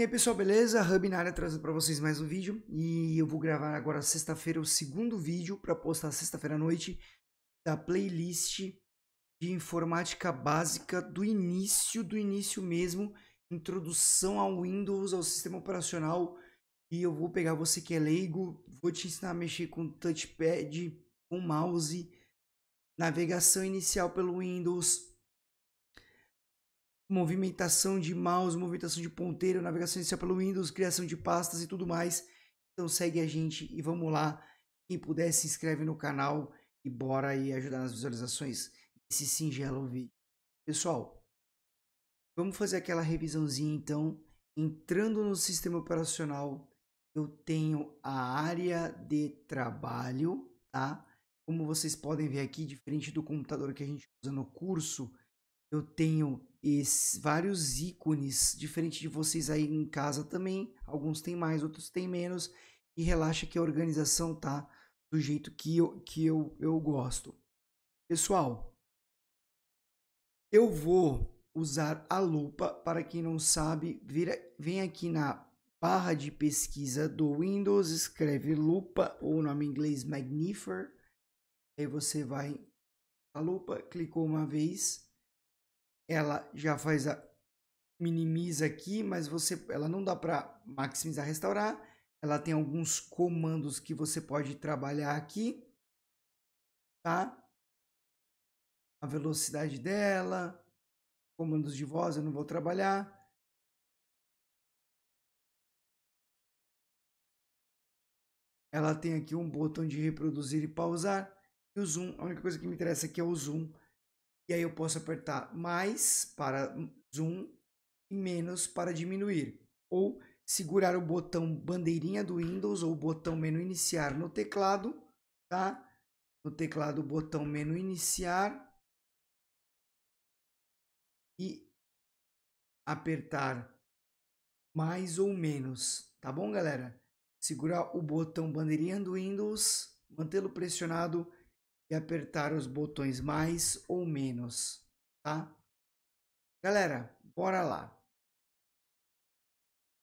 E aí pessoal, beleza? Hub na área trazendo para vocês mais um vídeo e eu vou gravar agora sexta-feira o segundo vídeo para postar sexta-feira à noite da playlist de informática básica do início, do início mesmo, introdução ao Windows, ao sistema operacional e eu vou pegar você que é leigo, vou te ensinar a mexer com touchpad, com mouse, navegação inicial pelo Windows, movimentação de mouse, movimentação de ponteiro, navegação inicial pelo Windows, criação de pastas e tudo mais. Então segue a gente e vamos lá. Quem puder se inscreve no canal e bora aí ajudar nas visualizações desse singelo vídeo. Pessoal, vamos fazer aquela revisãozinha então. Entrando no sistema operacional, eu tenho a área de trabalho, tá? Como vocês podem ver aqui, diferente do computador que a gente usa no curso, eu tenho esse, vários ícones, diferente de vocês aí em casa também. Alguns têm mais, outros têm menos. E relaxa que a organização tá do jeito que eu, que eu, eu gosto. Pessoal, eu vou usar a lupa. Para quem não sabe, vira, vem aqui na barra de pesquisa do Windows, escreve lupa ou o nome em inglês Magnifier. Aí você vai a lupa, clicou uma vez, ela já faz a minimiza aqui, mas você ela não dá para maximizar, restaurar. Ela tem alguns comandos que você pode trabalhar aqui, tá? A velocidade dela, comandos de voz eu não vou trabalhar. Ela tem aqui um botão de reproduzir e pausar. E o zoom, a única coisa que me interessa aqui é o zoom e aí eu posso apertar mais para zoom e menos para diminuir. Ou segurar o botão bandeirinha do Windows ou o botão menu iniciar no teclado, tá? No teclado, o botão menu iniciar e apertar mais ou menos, tá bom, galera? Segurar o botão bandeirinha do Windows, mantê-lo pressionado e apertar os botões mais ou menos, tá? Galera, bora lá.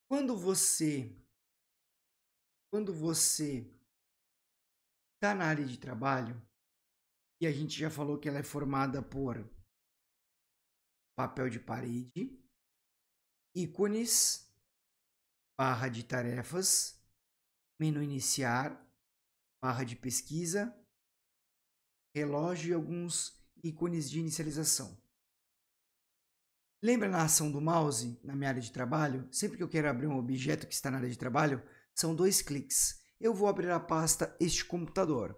Quando você quando você está na área de trabalho, e a gente já falou que ela é formada por papel de parede, ícones, barra de tarefas, menu iniciar, barra de pesquisa, relógio e alguns ícones de inicialização. Lembra na ação do mouse, na minha área de trabalho? Sempre que eu quero abrir um objeto que está na área de trabalho, são dois cliques. Eu vou abrir a pasta Este Computador.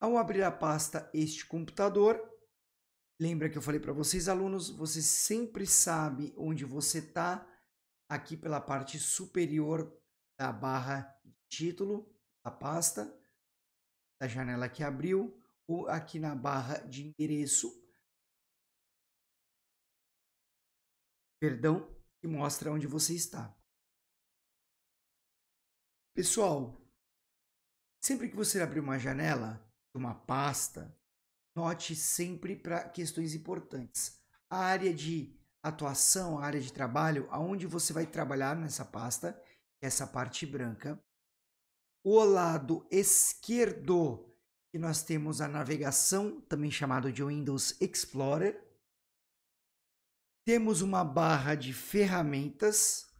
Ao abrir a pasta Este Computador, lembra que eu falei para vocês, alunos, você sempre sabe onde você está, aqui pela parte superior da barra de título da pasta, da janela que abriu, aqui na barra de endereço, perdão, que mostra onde você está. Pessoal, sempre que você abrir uma janela uma pasta, note sempre para questões importantes. A área de atuação, a área de trabalho, aonde você vai trabalhar nessa pasta, essa parte branca. O lado esquerdo que nós temos a navegação, também chamado de Windows Explorer. Temos uma barra de ferramentas,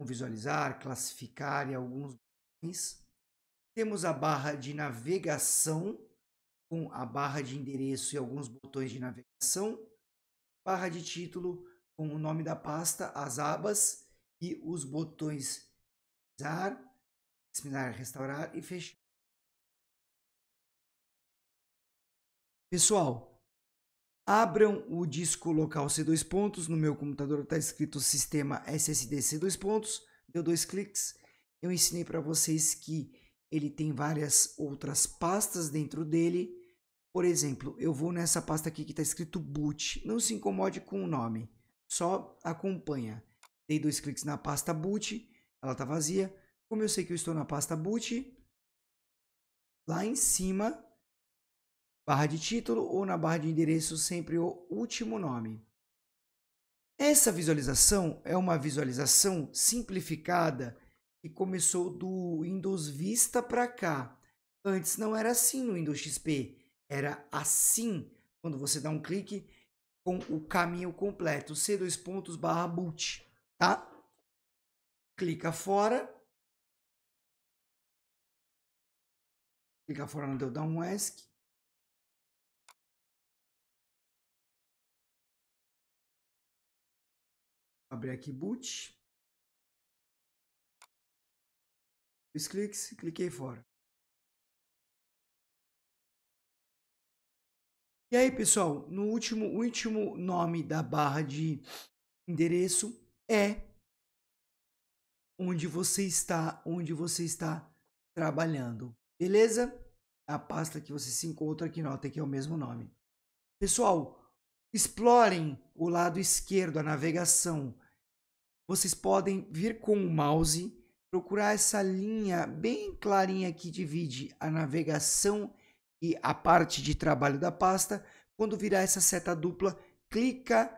visualizar, classificar e alguns botões. Temos a barra de navegação, com a barra de endereço e alguns botões de navegação. Barra de título, com o nome da pasta, as abas e os botões usar, restaurar e fechar. Pessoal, abram o disco local C2 pontos. No meu computador está escrito sistema SSD C2 pontos. Deu dois cliques. Eu ensinei para vocês que ele tem várias outras pastas dentro dele. Por exemplo, eu vou nessa pasta aqui que está escrito boot. Não se incomode com o nome, só acompanha. Dei dois cliques na pasta boot, ela está vazia. Como eu sei que eu estou na pasta boot, lá em cima barra de título ou na barra de endereço sempre o último nome. Essa visualização é uma visualização simplificada que começou do Windows Vista para cá. Antes não era assim no Windows XP, era assim quando você dá um clique com o caminho completo, c2 pontos barra boot, tá? Clica fora. Clica fora no deu um ESC. Abrir aqui boot. Fiz cliques, cliquei fora. E aí, pessoal, no último, último nome da barra de endereço é onde você está, onde você está trabalhando. Beleza? A pasta que você se encontra aqui, nota que é o mesmo nome. Pessoal, explorem o lado esquerdo, a navegação. Vocês podem vir com o mouse, procurar essa linha bem clarinha que divide a navegação e a parte de trabalho da pasta, quando virar essa seta dupla, clica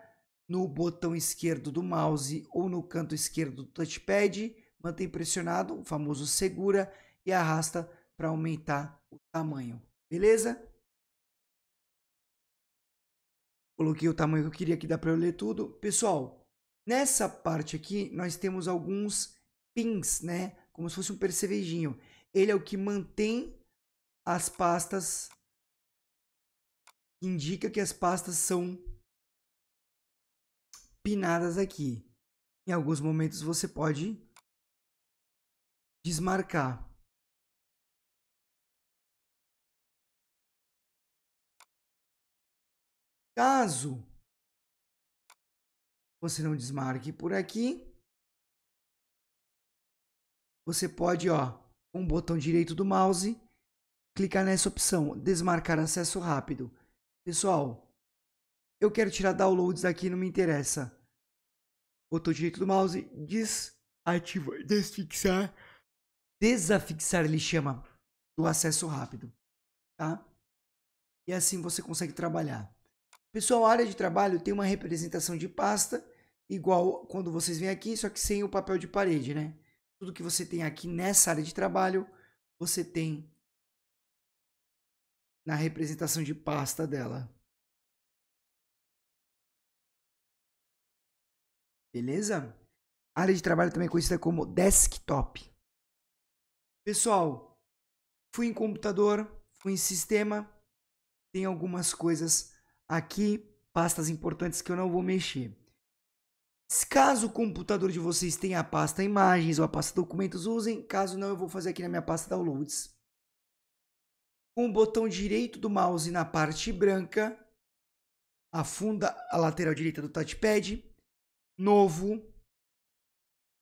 no botão esquerdo do mouse ou no canto esquerdo do touchpad, mantém pressionado, o famoso segura e arrasta para aumentar o tamanho. Beleza? Coloquei o tamanho que eu queria que dá para eu ler tudo. Pessoal, nessa parte aqui nós temos alguns pins, né? Como se fosse um percevejinho. Ele é o que mantém as pastas indica que as pastas são pinadas aqui. Em alguns momentos você pode desmarcar. Caso você não desmarque por aqui, você pode, ó, com o botão direito do mouse, clicar nessa opção, desmarcar acesso rápido. Pessoal, eu quero tirar downloads daqui, não me interessa. Botão direito do mouse, desativar, desfixar, desafixar ele chama do acesso rápido, tá? E assim você consegue trabalhar. Pessoal, a área de trabalho tem uma representação de pasta igual quando vocês vêm aqui, só que sem o papel de parede, né? Tudo que você tem aqui nessa área de trabalho, você tem na representação de pasta dela. Beleza? A área de trabalho também é conhecida como desktop. Pessoal, fui em computador, fui em sistema, tem algumas coisas aqui, pastas importantes que eu não vou mexer. Caso o computador de vocês tenha a pasta imagens ou a pasta documentos, usem. Caso não, eu vou fazer aqui na minha pasta downloads com o botão direito do mouse na parte branca, afunda a lateral direita do touchpad, novo,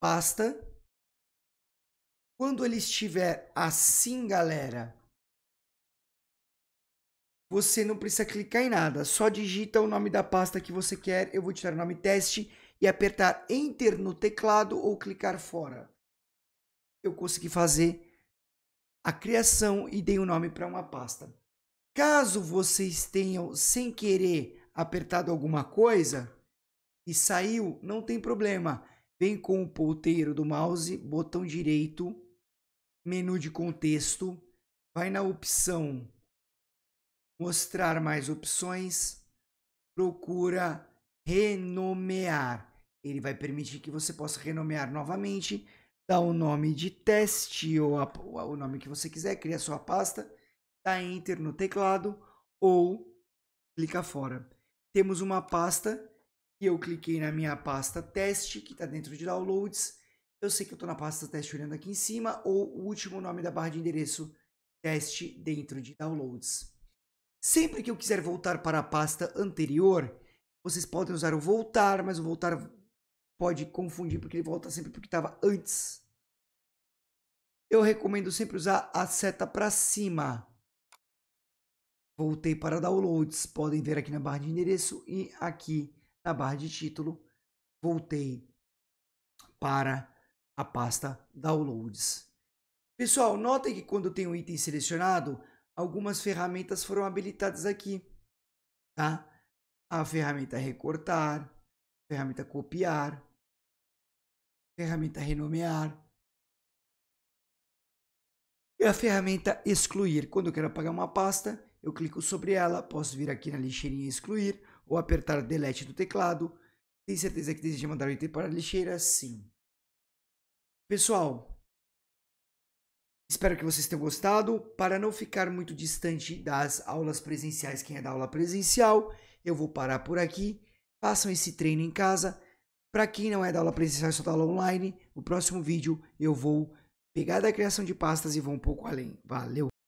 pasta. Quando ele estiver assim, galera, você não precisa clicar em nada, só digita o nome da pasta que você quer. Eu vou tirar o nome teste e apertar Enter no teclado ou clicar fora. Eu consegui fazer a criação e dei um nome para uma pasta. Caso vocês tenham, sem querer, apertado alguma coisa e saiu, não tem problema. Vem com o ponteiro do mouse, botão direito, menu de contexto, vai na opção mostrar mais opções, procura renomear. Ele vai permitir que você possa renomear novamente dá o nome de teste ou a, o nome que você quiser, cria sua pasta, dá Enter no teclado ou clica fora. Temos uma pasta e eu cliquei na minha pasta teste, que está dentro de downloads. Eu sei que eu estou na pasta teste olhando aqui em cima, ou o último nome da barra de endereço, teste dentro de downloads. Sempre que eu quiser voltar para a pasta anterior, vocês podem usar o voltar, mas o voltar pode confundir porque ele volta sempre porque estava antes. Eu recomendo sempre usar a seta para cima. Voltei para downloads, podem ver aqui na barra de endereço e aqui na barra de título. Voltei para a pasta downloads. Pessoal, notem que quando tem um item selecionado, algumas ferramentas foram habilitadas aqui, tá? A ferramenta recortar, ferramenta copiar, ferramenta renomear e a ferramenta excluir. Quando eu quero apagar uma pasta, eu clico sobre ela, posso vir aqui na lixeirinha excluir ou apertar delete do teclado. Tem certeza que deseja mandar o item para a lixeira? Sim. Pessoal, espero que vocês tenham gostado. Para não ficar muito distante das aulas presenciais, quem é da aula presencial, eu vou parar por aqui. Façam esse treino em casa. Para quem não é da aula presencial, só da aula online, no próximo vídeo eu vou pegar da criação de pastas e vou um pouco além. Valeu!